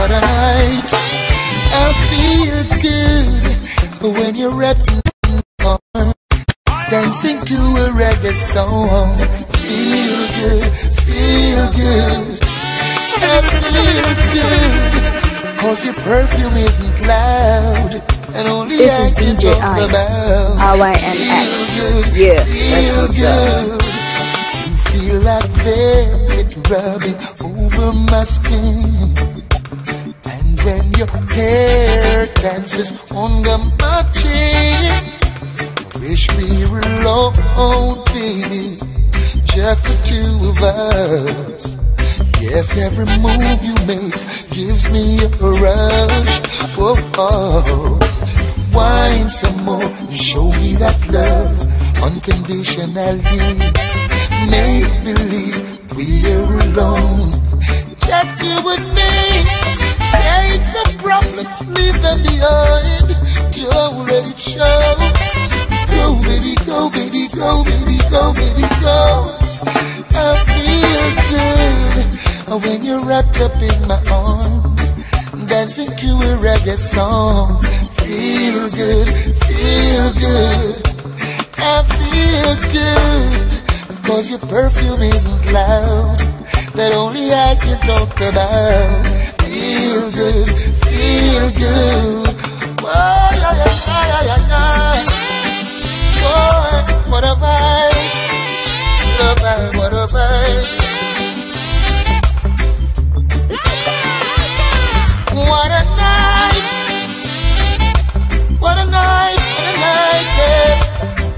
what a night. I feel good when you're wrapped in arms, dancing to a reggae song. Feel good, feel good. I feel good. Cause your perfume isn't loud. And only This I is can DJ about. R-Y-N-X. Feel good, Yeah, feel that's what's up. good. You feel like velvet rubbing over my skin. When your hair dances on the my chin, wish we were alone, baby, just the two of us. Yes, every move you make gives me a rush. Whoa, oh. wine some more, and show me that love unconditionally. Make believe we're alone, just you and me. Take the problems, leave them behind. Don't let it show. Go, baby, go, baby, go, baby, go, baby, go. I feel good when you're wrapped up in my arms, dancing to a reggae song. Feel good, feel good. I feel good cause your perfume isn't loud. That only I can talk about.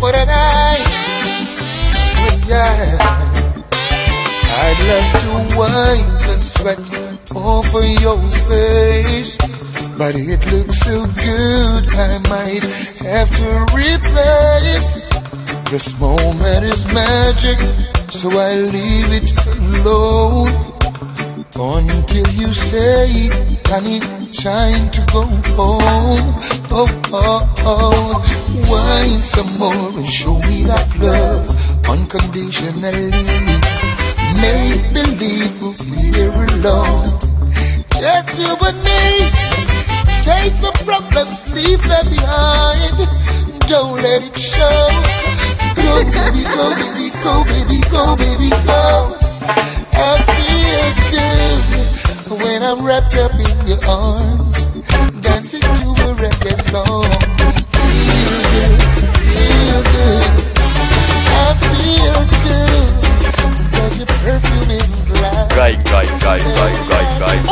What a night. Well, yeah. I'd love to wipe the sweat off of your face. But it looks so good, I might have to replace. This moment is magic, so I leave it alone. Until you say, honey, time to go home. Oh, oh, oh. Wine some more and show me that love unconditionally. Make believe we're alone. Just you and me. Take the problems, leave them behind. Don't let it show. Go, baby, go, baby, go, baby, go, baby, go. I feel good when I'm wrapped up in your arms, dancing to a reggae song. Feel good, feel good. I feel good because your perfume isn't loud. Right, right, right, right, right, right.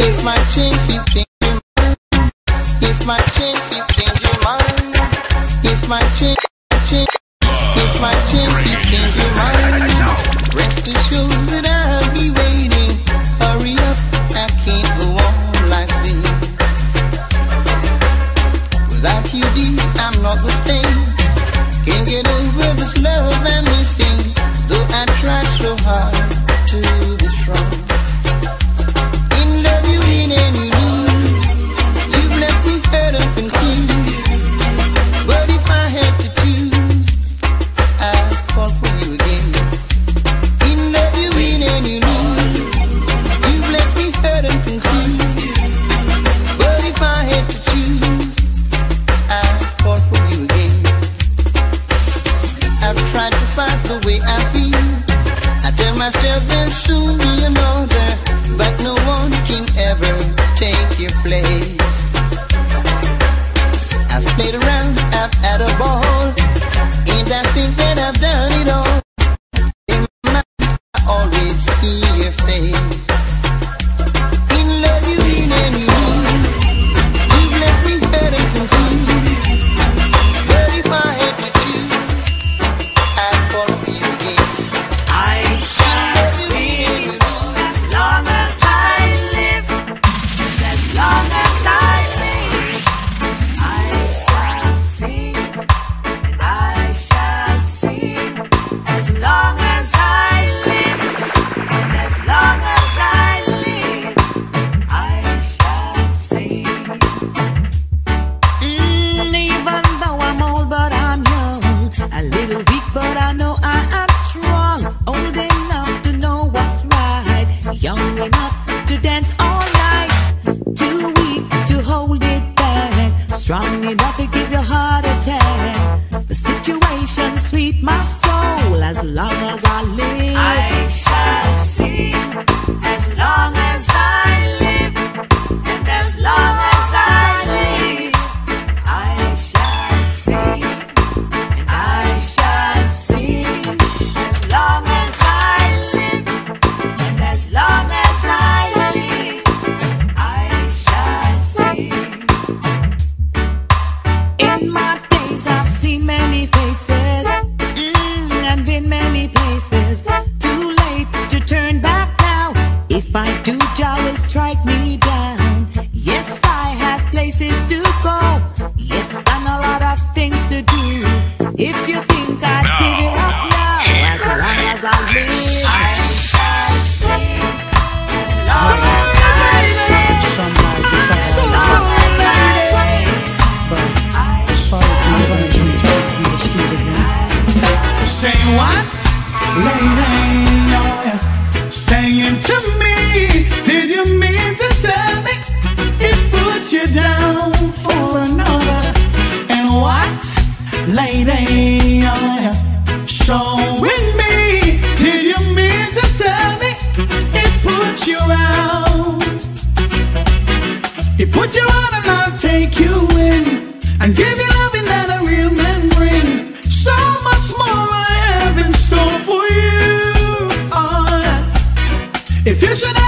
If my change. If my change, you change mind. If my you around. He put you on and I'll take you in and give you loving that a real man bring. So much more I have in store for you. Oh, if you should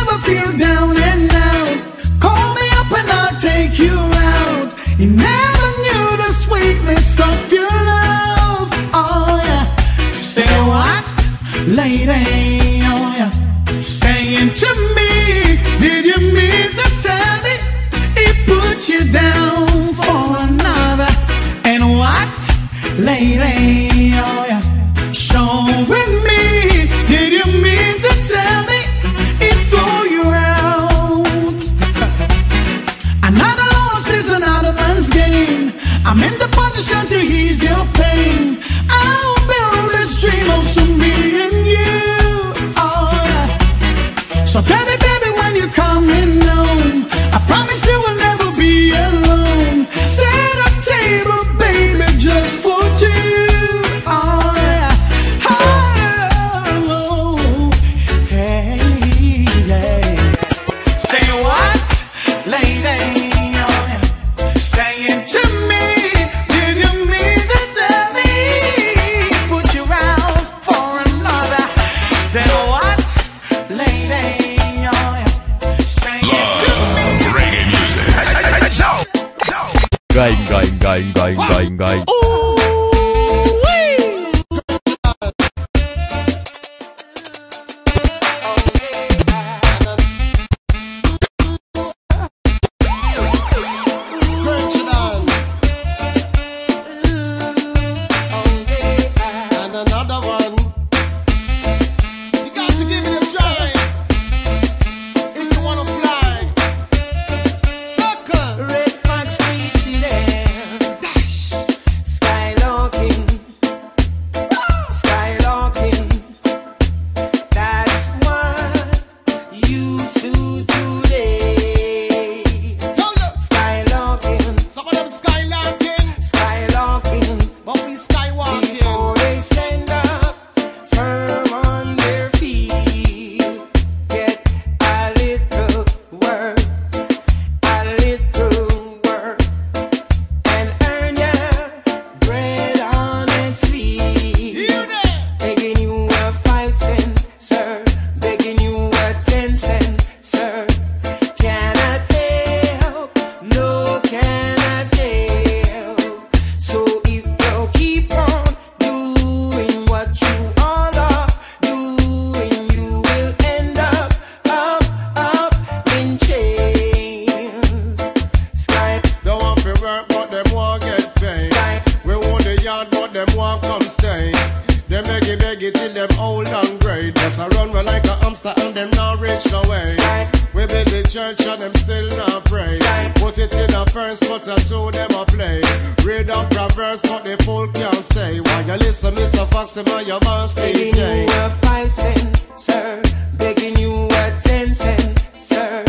put it in a first, but a two them a play. Read up verse, but the folk can't say. Why you listen, Mr. Fox, and your boss DJ. Begging you a five cent, sir. Begging you a ten cent, sir.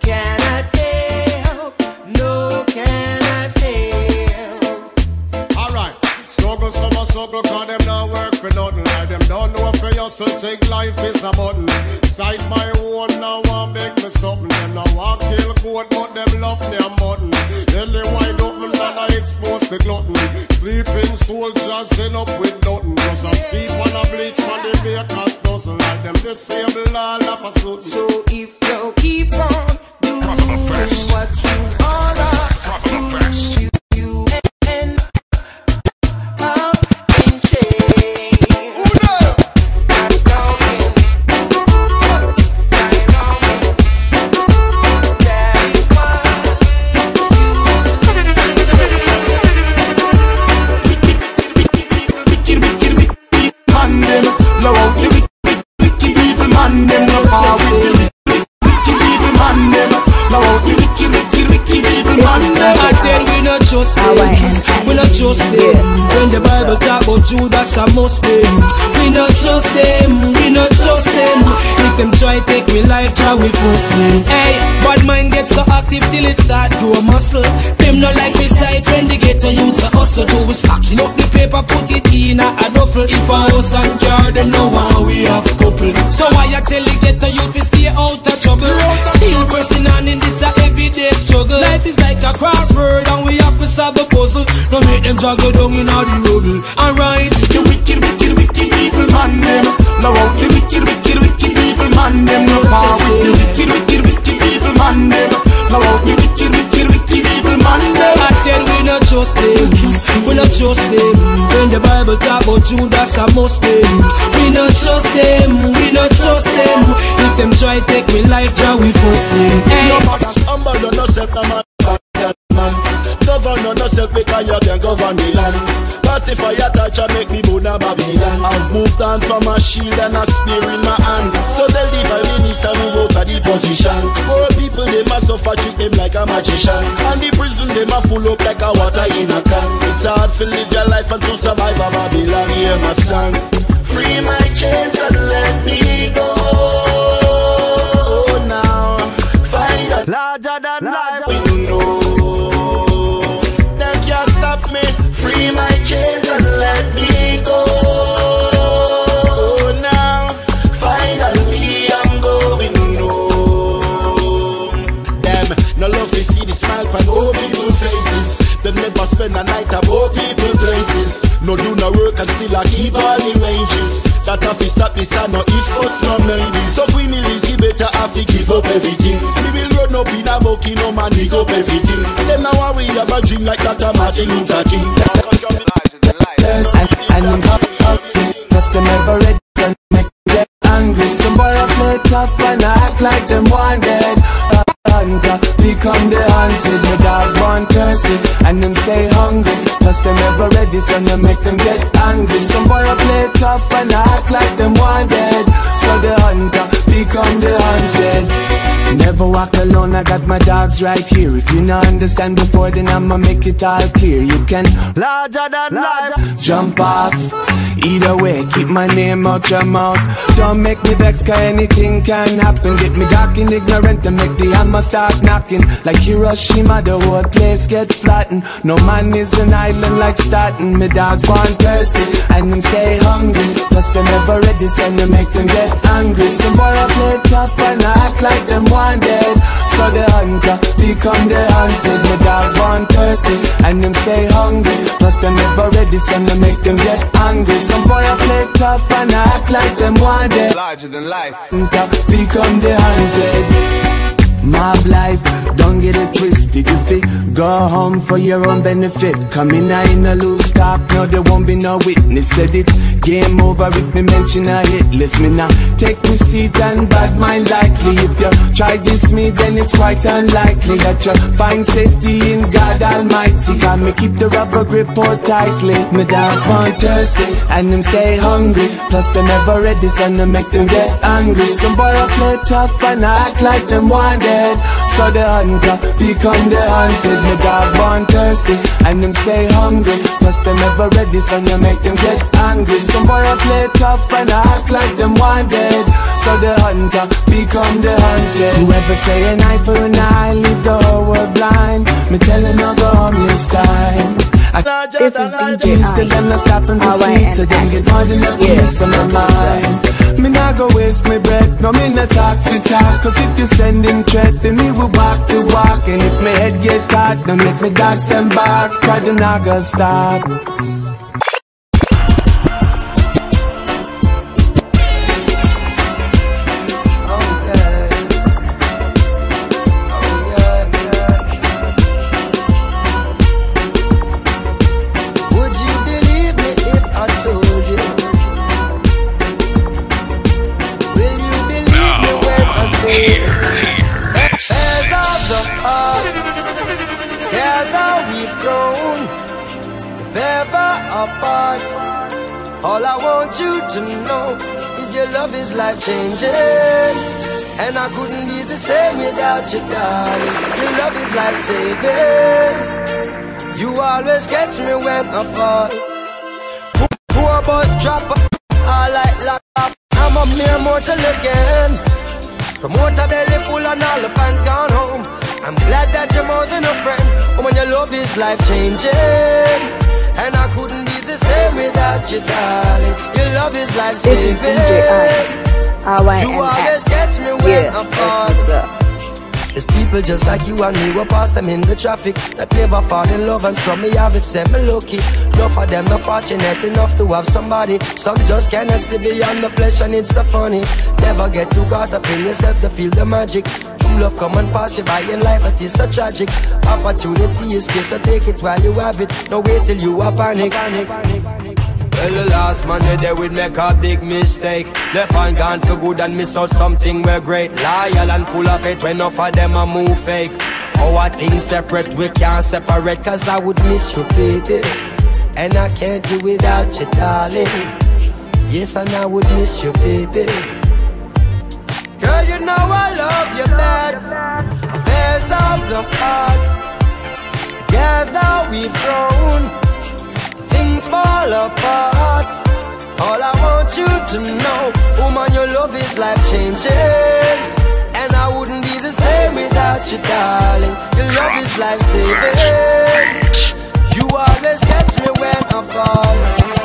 Can I tell? No, can I tell? All right, struggle, summer, struggle hustle, take life is a button. Side my own, now want make me something. Them now want kill code, but them love their mutton. Any wide open and I expose the glutton. Sleeping soldiers end up with nothing. Just a steep on a bleach for the bakers doesn't like them disable all of a sudden. So if you keep on doing what you wanna Proper the you end trust them. We not trust them. When the Bible talk about Judas and Muslim, we not trust them. We not trust them. If them try take me life, try we force them. Hey, bad mind get so active till it start to a muscle. Them not like me side when they get a youth to hustle. Do we stacking up the paper, put it in a, a duffel. If a house and car, then know how we have couple. So why I tell you get a youth, we stay out of trouble. Still pressing on in this a struggle. Life is like a crossword and we have to solve the puzzle. Don't make them juggle down in all the rubble. Alright, The wicked, wicked, wicked evil man them. Low out the wicked, wicked, wicked evil man them. No power. With the wicked, wicked, wicked evil man them. Low out the wicked, wicked, wicked evil man them. I tell we not trust them. We not trust them. When the Bible talk about Judas and Muslim, we not trust them. We not trust them. If them try take me life, try we force them. Hey. No matter humble on yourself, no man. Govern yourself because you can govern the land. Pacify your touch and make me born a Babylon. I've moved on from a shield and a spear in my hand. So tell the prime minister move out of the position. Poor people they must suffer, treat them like a magician. And the prison they must full up like a water in a can. It's hard to live your life and to survive a Babylon. Hear my song. Free my chains and let me go. Oh now, Find a larger than life. Spend a night old people places. No do no work and still I keep all the wages. That have to stop this and no esports no maybe. So Queen Elizabeth have to give up everything. We will run up in a bucky no man dig up everything. Them now we have a dream like Dr. Martin Luther King. and I'm happy. Cause they never ready to make me get angry. Some boy I play tough and I act like them wanted. Hunter ready, so they make them get angry. Some boy I play tough and act like them wanted. So walk alone, I got my dogs right here. If you not understand before, then I'ma make it all clear. You can larger than life, jump off. Either way, keep my name out your mouth. Don't make me vex, cause anything can happen. Get me dark and ignorant and make the hammer start knocking. Like Hiroshima, the whole place get flattened. No man is an island like Staten. My dogs born thirsty and them stay hungry. Plus they never ready, so make them get angry. Some boy I play tough and I act like them So the hunter become the hunted. My dogs born thirsty and them stay hungry. Plus they never ready, so they make them get angry. Some boy I play tough and I act like them wanted. Larger than life. Hunter become the hunted. Mob life, don't get it twisted. If it go home for your own benefit, come in I in a loose talk, no there won't be no witness. Said it, game over if me mention a hit list. Me now take me seat and bad mind likely. If you try this me, then it's quite unlikely that you find safety in God Almighty. Got me keep the rubber grip on tightly. Me dogs born thirsty and them stay hungry. Plus they never ready, so they make them get angry. Some boy I play tough and I act like them wanted. So the hunter become the hunted. Me dogs born thirsty and them stay hungry. Plus they never ready, so you make them get angry. Some boy I play tough and act like them wanted. So the hunter become the hunted. Whoever say an eye for an eye, leave the whole world blind. Me tell him no go home this time. I This is DJ life. Instead them not stop from the streets, so them get more than happiness on my mind. Me nah go waste my breath, no me not talk for talk. Cause if you sending threat, then we will walk the walk. And if my head get hot, don't make me dogs and bark. Cause the not gonna stop. Want you to know is your love is life changing. And I couldn't be the same without you, darling. Your love is life saving. You always catch me when I fall. Poor, poor bus all like laugh. I'm a mere mortal again. Promoter belly full and all the fans gone home. I'm glad that you're more than a friend. Oh, when your love is life changing. And I couldn't same without you, darling. Your love is life saving. This is DJ Ant. You always catch me when Yeah, that's what's up. There's people just like you and me, we pass them in the traffic that never fall in love, and some me have it, say me lucky. Enough of them not fortunate enough to have somebody. Some just cannot see beyond the flesh, and it's so funny. Never get too caught up in yourself to feel the magic. True love come and pass you by in life, it is so tragic. Opportunity is scarce, so take it while you have it. No wait till you are panic. panic, panic. Well, the last man they there would make a big mistake. Left and gone for good and miss out something we're great. Loyal and full of it when enough of them a move fake. Our things separate, we can't separate. Cause I would miss you, baby. And I can't do without you, darling. Yes, and I would miss you, baby. Girl, you know I love you bad. Affairs of the heart. Together we've grown things fall apart. All I want you to know, woman, your love is life changing. And I wouldn't be the same without you, darling. Your love is life saving. You always catch me when I fall.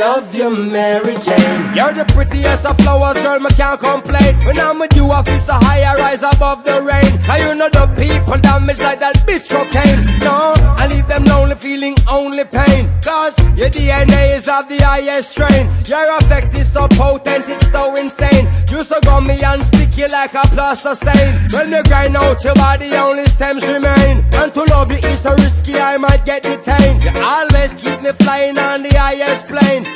Love you, Mary Jane. You're the prettiest of flowers, girl, me can't complain. When I'm with you, I feel so high, I rise above the rain. And you know the people damage like that bitch cocaine. No, I leave them lonely, feeling only pain. Cause your DNA is of the highest strain. Your effect is so potent, it's so insane. You so gummy and sticky like a plaster stain. When you grind out your body, only stems remain. And to love you is so risky, I might get detained. You always keep me flying on the highest plane.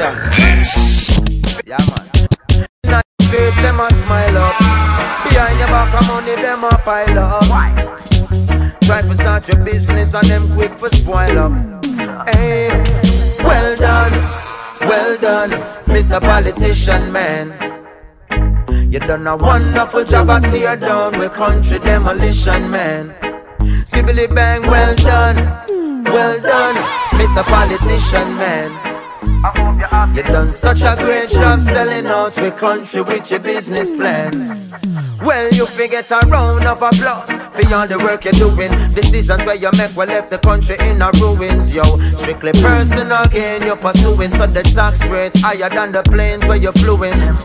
Some. Yeah, man. Your face, them a smile up. Behind your back, of money, them a pile up. Try to start your business and them quick for spoil up. Hey, well done, well done, Mr. Politician Man. You done a wonderful job at tear down with country demolition, man. Sibbly bang, well done, well done, Mr. Politician, man. You done such a great job selling out with country with your business plan. Well, you forget a round of applause for all the work you're doing. Decisions where you make will left the country in a ruins, yo. Strictly personal gain you're pursuing, so the tax rate higher than the planes where you're flying.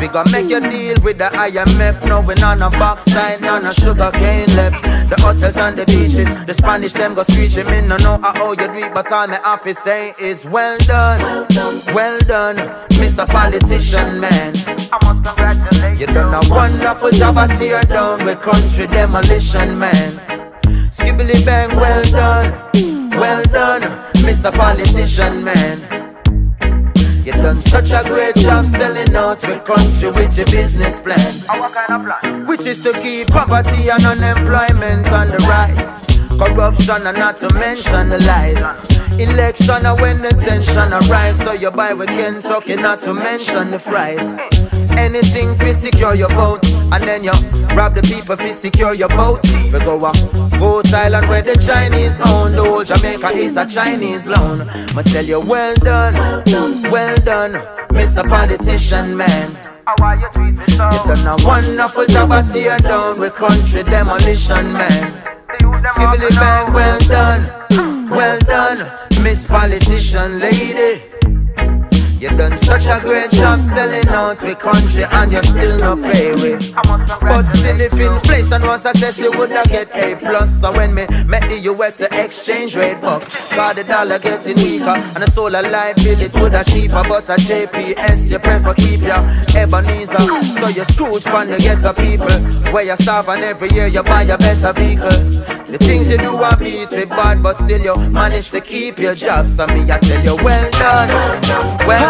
We gonna make you deal with the IMF, now we on a box side, none a sugar cane left. The hotels and the beaches, the Spanish them go screeching. Me no know how you do it, but all my office say is well done, well done, Mr. Politician man. I must congratulate you. You done a wonderful job at tear down with country demolition, man. Skibbly bang, well done, well done, Mr. Politician, man. You done such a great job selling out with country with your business plan. What kind of plan? Which is to keep poverty and unemployment on the rise. Corruption and not to mention the lies. Election and when the tension arise, so you buy with Kentucky, not to mention the fries. Anything to secure your vote, and then you rob the people to secure your vote. We go up, Goat Island where the Chinese own, whole Jamaica is a Chinese loan. I tell you, well done, well done, Mr. Politician Man. You done a wonderful job at tear down with country demolition, man. Sibbly bang, well done, well done, Miss Politician Lady. You done such a great job selling out the country and you still not pay with. But still if inflation was a test you woulda get A plus. So when me met the US the exchange rate buck, cause the dollar getting weaker and the solar light bill it woulda cheaper. But a JPS you prefer keep your Ebenezer. So you Scrooge from the ghetto people where you starve and every year you buy a better vehicle. The things you do are beat with bad, but still you manage to keep your job. So me I tell you well done, well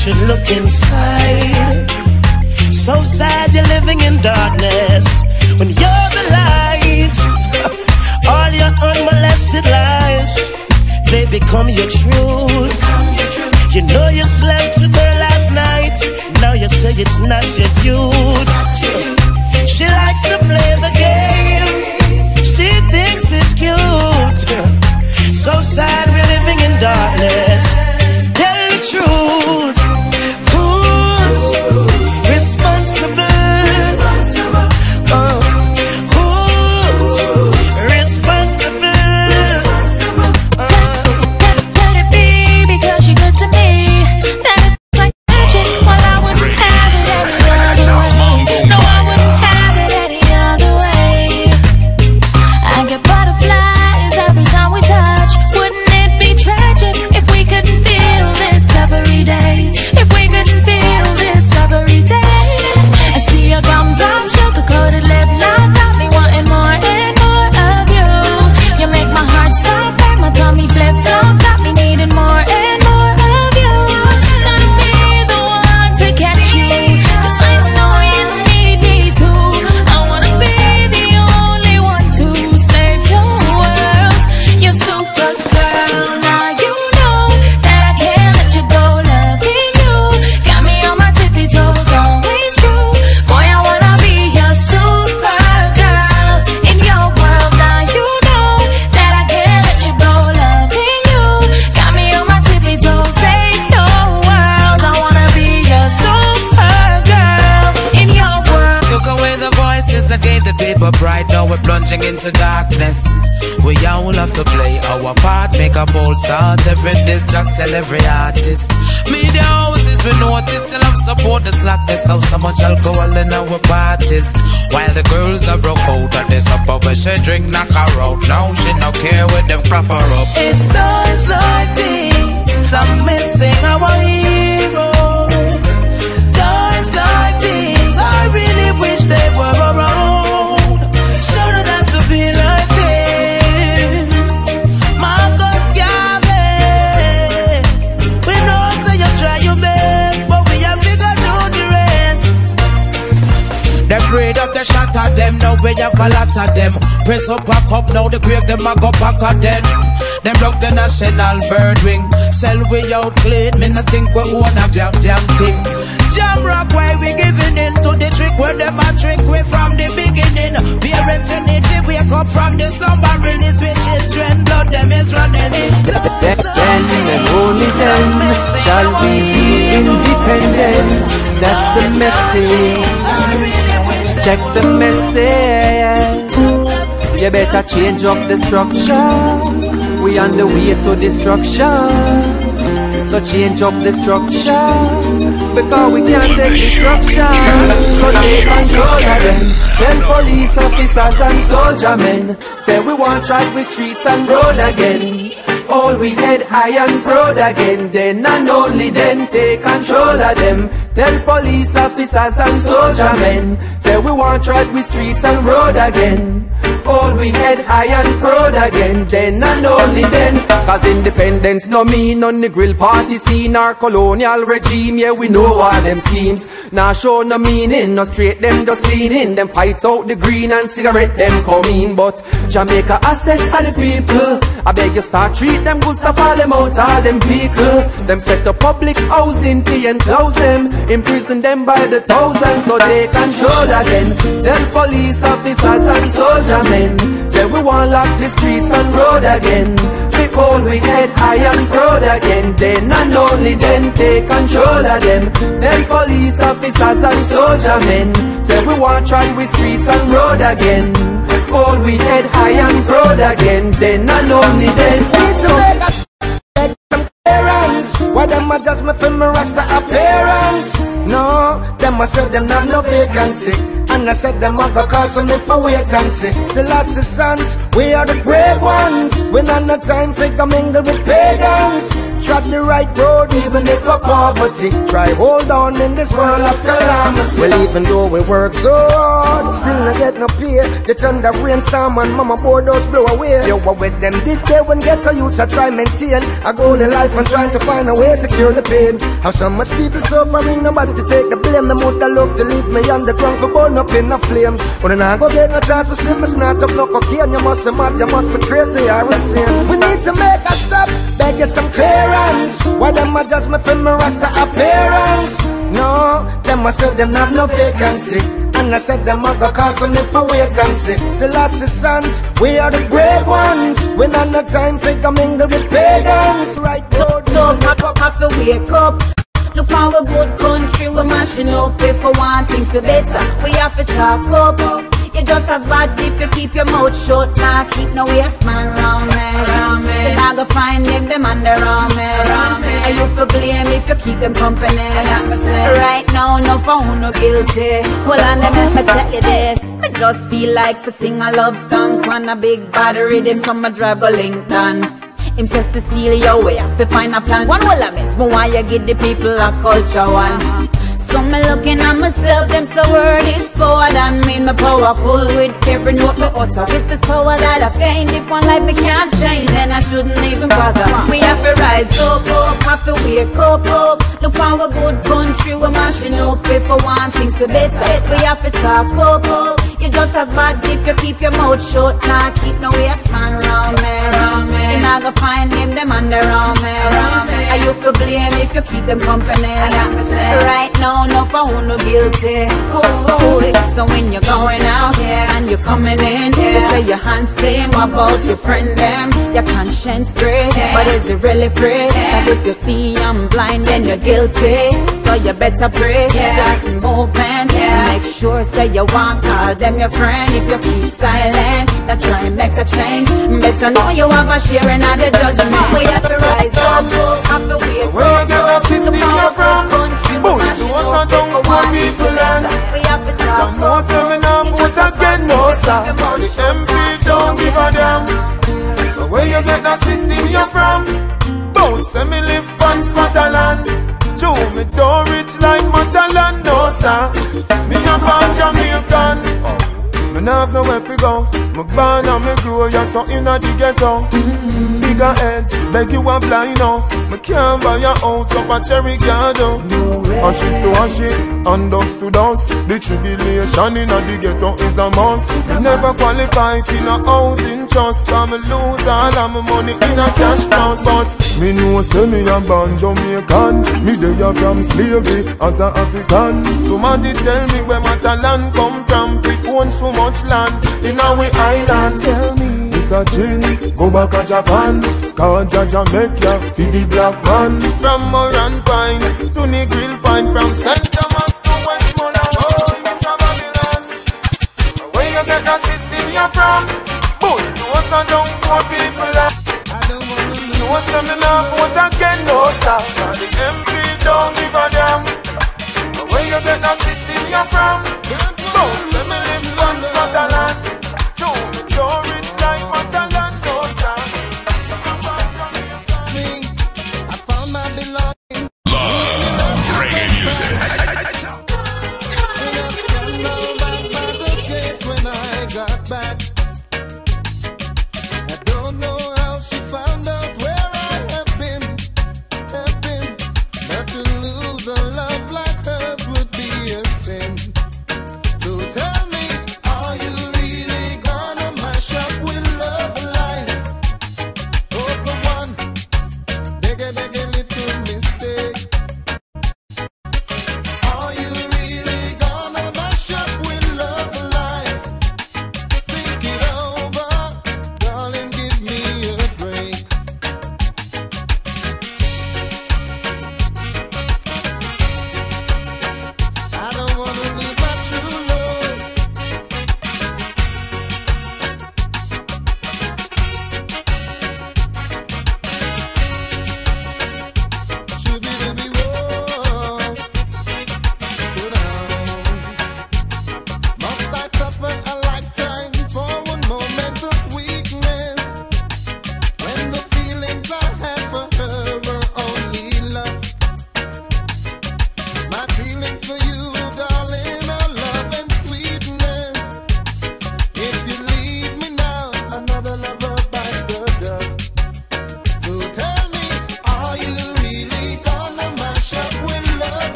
should look inside. So sad you're living in darkness when you're the light. All your unmolested lies, they become your truth. You know you slept with her last night. Now you say it's not your youth. She likes to play the game. She thinks it's cute. So sad we're living in darkness. Into darkness. We all have to play our part, make a bold start. Every diss track, tell every artist. Media houses, we notice, and love support the slackness. How so much alcohol in our parties. While the girls are broke out of this up over, she drink, knock her out. Now she no care with them crap her up. It's times like these I'm missing our heroes. Have a lot of them. Press up a cup, now the grave them a go back at them. Them broke the national bird wing. Sell we out clean, me not think we own a damn damn thing. Jam rock why we giving in to the trick where them a trick we from the beginning. Parents you need to wake up from the slumber, release with children, blood them is running. Then and the only then shall we be independent. That's the message. Check the message. You better change up the structure. We on the way to destruction. So change up the structure. Because we can't take destruction. So take control of them. Tell police officers and soldier men. Say we want track with streets and road again. All we head high and proud again. Then and only then take control of them. Tell police officers and soldier men. Say we want track with streets and road again. All we head high and proud again. Then and only then. Cause independence no mean on the grill party scene or colonial regime. Yeah, we know all them schemes. Now show no meaning, no straight them just lean in. Them fight out the green and cigarette them come in. But Jamaica assets of the people. I beg you start treat them good stuff all them out all them vehicle. Them set up public housing fee and close them. Imprison them by the thousands so they control again. Tell police officers and soldier men. Say we want lock the streets and road again. People we head high and proud again. Then and only then take control of them. Tell police officers and soldier men. Say we want try with streets and road again. All we head high and proud again. Then and only then. Some clearance. Why them a judge me for my rasta appearance? No, them a say them have no vacancy. And I said them a go call me for wait and see. Selassie sons, we are the brave ones. We not no time for mingle with pagans. Trod the right road even if a poverty. Try hold on in this world of calamity. Well, even though we work so hard, still not get no pay. The thunder rainstorm and mama board those blow away. Yo, what with them did they when get a youth to try maintain a goal in life and trying to find a way to cure the pain. How so much people suffering, nobody to take the blame. Them would love to leave me on the trunk for burn up in the flames. But then I go get no chance to see me snatch up no cocaine. You must be mad, you must be crazy or insane. We need to make a stop, beg you some clearance. Why them a judge me for my rasta appearance? No, them I said them have no vacancy. And I said them I go call some if I wait and see. Selassie sons, we are the brave ones. We not no time for to mingle with pagans. Right road, So pop up, have to wake up. Look how a good country we're mashing up. If we want things to better, we have to talk up. You're just as bad if you keep your mouth shut. Nah, keep no waste man round me. Round me. Then I go find them, them under around me. Round me. And you for blame if you keep them company. Right now, no phone, no guilty. Hold on, let me tell you this. Me just feel like to sing a love song. On a big battery, rhythm, so me drive a Lincoln. Him say Cecilia, we have to find a plan. One will I miss, but why you give the people a culture one? So me looking at myself, them so word is power than me. Me powerful with every note me utter. With this power that I've gained, if one life me can't change, then I shouldn't even bother. We have to rise up, up, have to wake up, up. Look how a good country we're mashing up. If we want things to better, we have to talk up, up. You're just as bad if you keep your mouth shut. Nah, keep no waste man round me. Round me. You're not gonna find him, them under around me. Round me. Are you for blame if you keep them company? I got to say Right now, no for who no guilty. Oh, so when you're going out and you're coming in, you say your hands clean. What about your friend them? Your conscience free, but is it really free? Cause if you see I'm blind, then you're guilty. So you better pray. Certain movement, make sure say you want call them your friend. If you keep silent, that try and make a change. Better know you have a share in the judgment. We have to rise up, have to wake Where you system you from? You want some don't poor people talk Some more me not vote again, no sir. The MP don't give a damn. But where you get that system you're from? Both say me live on Scotland. Joe, me don't rich like Matalan, no sir. Me a born Jamaican. Me nah have nowhere to go. Me born and me grow, yeah, so inna the ghetto. Bigger heads, beg you a blind now. Me can't buy a house up a cherry garden. Ashes to ashes, and dust to dust. The tribulation inna the ghetto is a must. Never qualify for no housing trust. Cause me lose all of my money in a cash box. But me know say me a born Jamaican. Me dey a from slavery as a African. Somebody tell me where my talent come from. We own so much land in our island. Tell me. This a gin, go back to Japan Cause Jaja make ya feed the black man From Morant Point to the Negril Point From St. Thomas to Westmoreland Oh, Miss Babylon Where you get that system you from? Bull, you was a dumb poor people land You was a me not vote again, no sir the MP don't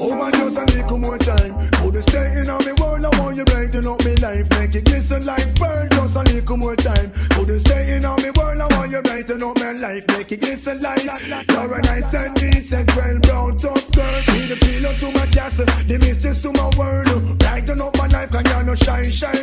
Over just a little more time. For the stay in on me world, I want you brighten up me life. Make it glisten like pearl, just a little more time. For the stay in on me world, I want you brighten up my life. Make it glisten like you're a nice and decent, well brown top girl. Be the pillow to my castle, the mistress to my world. Brighten up my life, and you no shine, shine.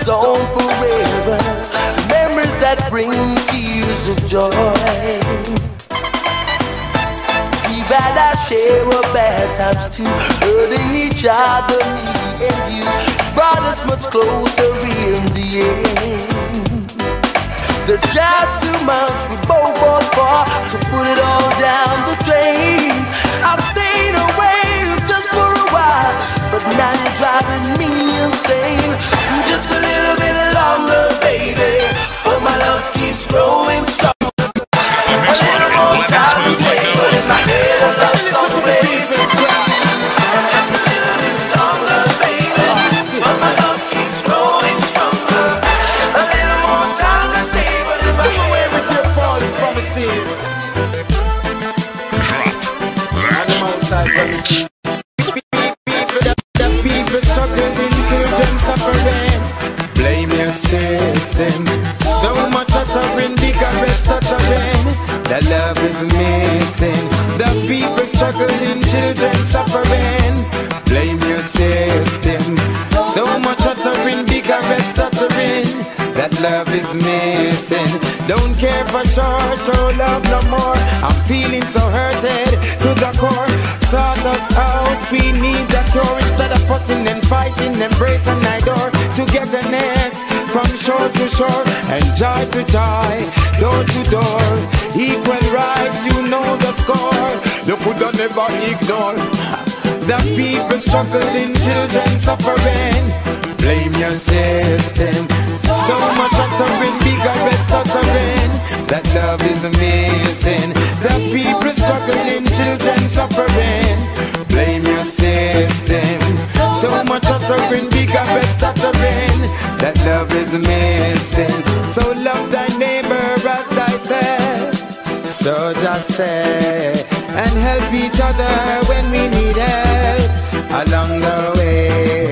lives on forever. Memories that bring tears of joy. We bad I share of bad times too, hurting each other, me and you. Brought us much closer in the end. There's just too much we both want for, so put it all down the drain. But now you're driving me insane. Just a little bit longer, baby. But my love keeps growing strong feeling so hurted to the core. Sort us out, we need the cure instead of fussing and fighting. Embrace and adore togetherness from shore to shore and joy to joy, door to door. Equal rights, you know the score. You could never ignore the people struggling, children suffering. Blame your system. So much uttering, bigger rest uttering. That love is missing. The people struggling, children suffering. Blame your system. So much uttering, bigger rest uttering. That love is missing. So love thy neighbor as thyself. So just say and help each other when we need help along the way.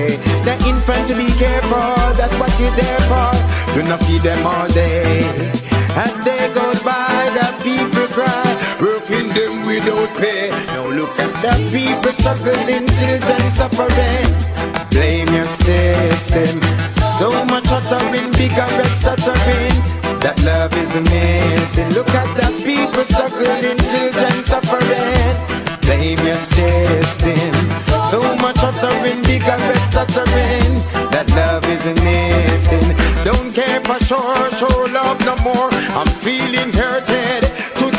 Infant to be careful, that's what you're there for. Do not feed them all day. As day goes by, the people cry, working them without pay. Now look at the people struggling, children suffering. Blame your system. So much uttering, bigger rest uttering. That love is missing. Look at the people struggling, children suffering. Your system. So much uttering, bigger rest uttering. That love is missing. Don't care for sure, show love no more. I'm feeling hurted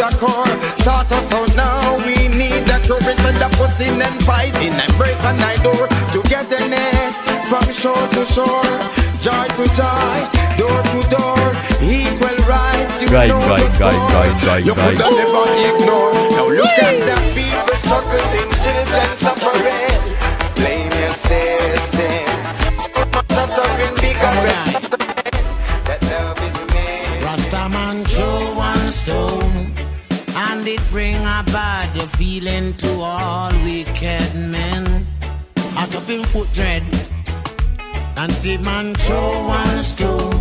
the core. Sort us out now. We need the courage and the fussing and fighting. Embrace and I door togetherness from shore to shore. Joy to joy, door to door, equal rights. You Right, know right, the right, score. right, right, You right. could have never ignore. Now look at the people struggling, children suffering. Blame your system. So much suffering, bigger bad feeling to all wicked men. Out up in foot dread, and the man throw one stone,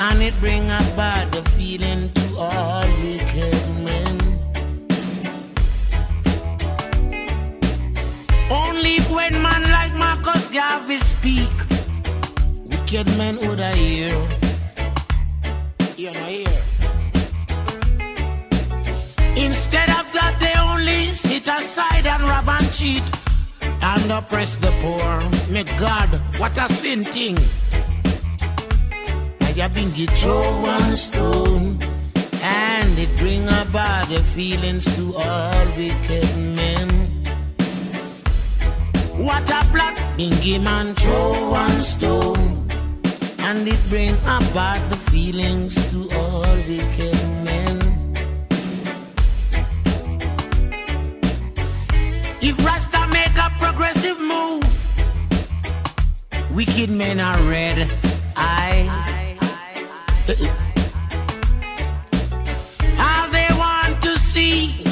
and it bring a bad feeling to all wicked men. Only when man like Marcus Garvey speak, wicked men would I hear. You know, hear. Instead sit aside and rob and cheat and oppress the poor. May God, what a sin thing. I have been get throw one stone, and it bring about the feelings to all wicked men. What a plot, Bingy man throw one stone, and it bring about the feelings to all wicked If Rasta make a progressive move, wicked men are red. I. All they want to see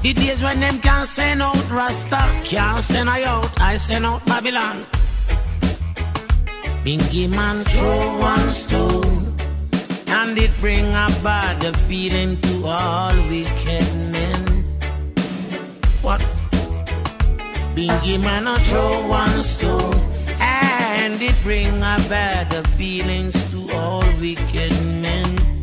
the days when them can send out Rasta, can't send I out, I send out Babylon. Bingy man throw one stone, and it bring a bad feeling to all wicked men. What? Bingy man a throw one stone, and it bring a bad feelings to all wicked men.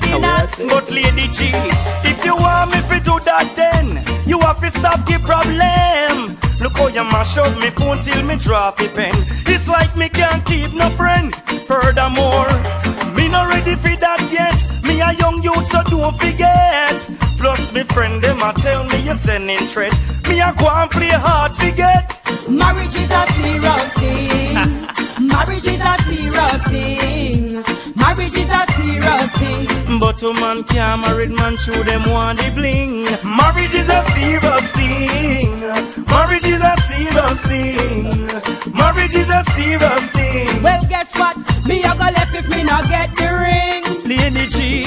For we tidy. But Lady G, if you want me to do that then, you have to stop the problem. Look how you mash up me phone till me drop the pen. It's like me can't keep no friend. Furthermore, me not ready for that yet. Me a young youth, so don't forget. Plus me friend them a tell me you sending threat. Me a go and play hard forget. Marriage is a serious thing. Marriage is a serious thing. Marriage is a serious thing. But a man can't married man through them want the bling. Marriage is a serious thing. Marriage is a serious thing. Marriage is a serious thing. Well, guess what? Me a go left if me not get the ring. Lady G,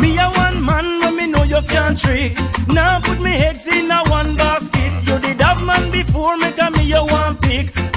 me a one man when me know you can't trick. Now put me eggs in a one basket. You did have man before me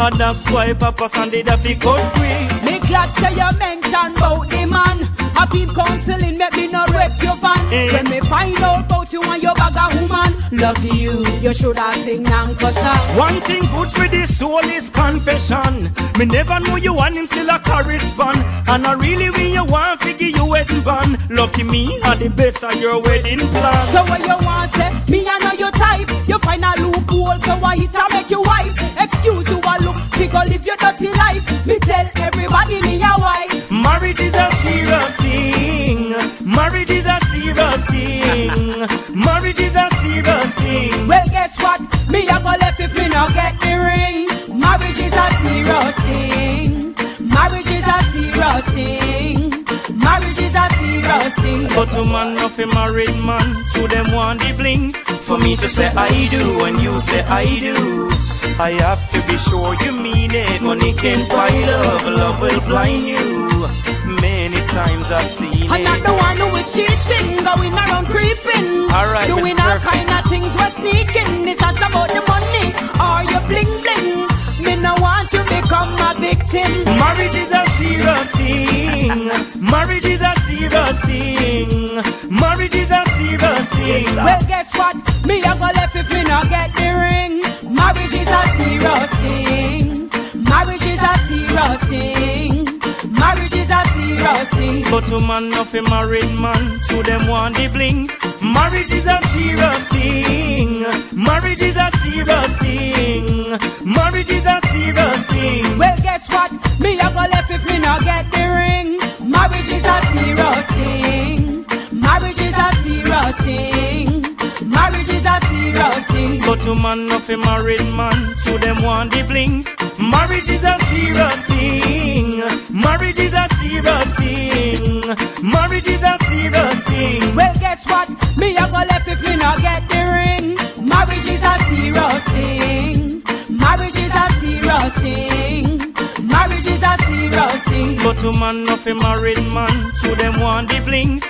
And that's why Papa Sunday that fi quick. Me glad say you mention about the man. I keep counseling, make me not wreck your van. Eh. When me find out about you and your bag of woman, lucky you, you should have sing Nanko song. One thing good for the soul is confession. Me never know you want him still a correspond. And I really when you want figure you wedding band. Lucky me, are the best of your wedding plan. So what you want say? Me I know your type. You find a loophole, so I hit and make you wife. Excuse you a because live your dirty life. Me tell everybody me a wife. Marriage is a serious thing. Marriage is a serious thing. Marriage is a serious thing. Well, guess what? Me a go left if me not get the ring. Marriage is a serious thing. Marriage is a serious thing. Marriage is a serious thing. But a man of a married man, to them want the bling. For me to say I do and you say I do. I have to be sure you mean it. Money can't buy love, love will blind you. Many times I've seen I'm not the one who is cheating, going around creeping. Alright, Doing Miss all kind of things, we're sneaking. It's not about the money or your bling bling. Me no want to become a victim. Marriage is a serious thing. Marriage is a serious thing. Marriage is a serious thing. Well, guess what? Me a go left if me not get the ring. Marriage is a serious thing. Marriage is a serious thing. Marriage is a serious thing. But a man of a married man, to them want the bling. Marriage is a serious thing. Marriage is a serious thing. Marriage is a serious thing. Well, guess what? Me a go left if me not get the ring. Marriage is a serious thing. Marriage is a serious thing. Thing. But to man of a married man, to them want the bling. Marriage is a serious thing. Marriage is a serious thing. Marriage is a serious thing. Well, guess what? Me a go left if me not get the ring. Marriage is a serious thing. Marriage is a serious thing. Marriage is a serious thing. But to man of a married man, to them want the bling.